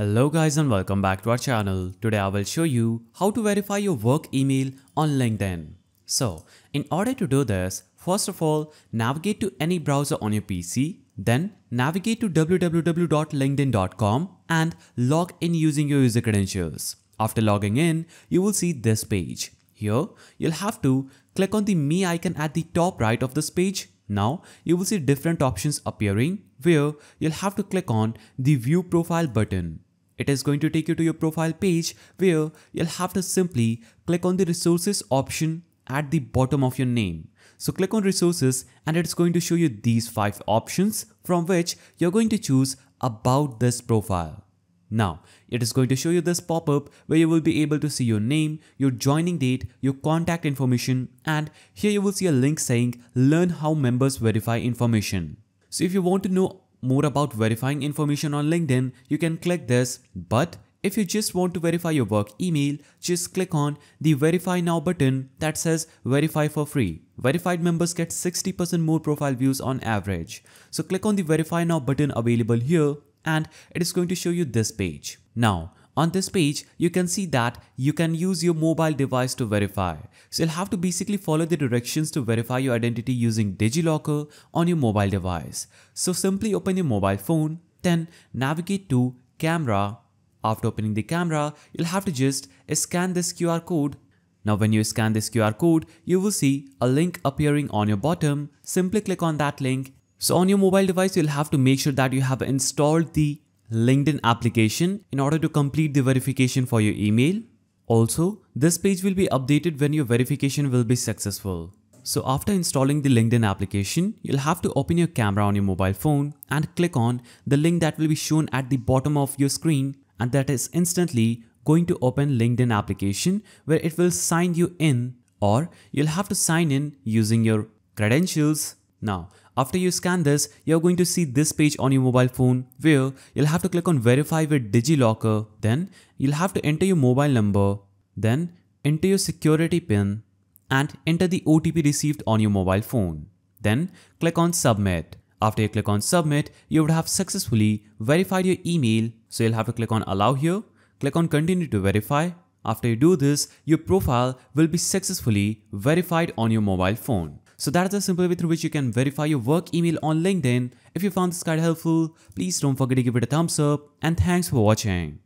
Hello guys and welcome back to our channel. Today I will show you how to verify your work email on LinkedIn. So, in order to do this, first of all, navigate to any browser on your PC, then navigate to www.linkedin.com and log in using your user credentials. After logging in, you will see this page. Here, you'll have to click on the me icon at the top right of this page now you will see different options appearing where you'll have to click on the view profile button. It is going to take you to your profile page where you'll have to simply click on the resources option at the bottom of your name. So click on resources and it's going to show you these five options from which you're going to choose about this profile. Now, it is going to show you this pop-up where you will be able to see your name, your joining date, your contact information and here you will see a link saying learn how members verify information. So if you want to know more about verifying information on LinkedIn, you can click this but if you just want to verify your work email, just click on the verify now button that says verify for free. Verified members get 60% more profile views on average. So click on the verify now button available here and it is going to show you this page. Now, on this page, you can see that you can use your mobile device to verify. So you'll have to basically follow the directions to verify your identity using DigiLocker on your mobile device. So simply open your mobile phone, then navigate to camera. After opening the camera, you'll have to just scan this QR code. Now when you scan this QR code, you will see a link appearing on your bottom. Simply click on that link so on your mobile device, you'll have to make sure that you have installed the LinkedIn application in order to complete the verification for your email. Also, this page will be updated when your verification will be successful. So after installing the LinkedIn application, you'll have to open your camera on your mobile phone and click on the link that will be shown at the bottom of your screen and that is instantly going to open LinkedIn application where it will sign you in or you'll have to sign in using your credentials. Now, after you scan this, you're going to see this page on your mobile phone where you'll have to click on verify with DigiLocker. Then you'll have to enter your mobile number, then enter your security pin and enter the OTP received on your mobile phone. Then click on submit. After you click on submit, you would have successfully verified your email. So you'll have to click on allow here, click on continue to verify. After you do this, your profile will be successfully verified on your mobile phone. So that's the simple way through which you can verify your work email on LinkedIn. If you found this guide helpful, please don't forget to give it a thumbs up and thanks for watching.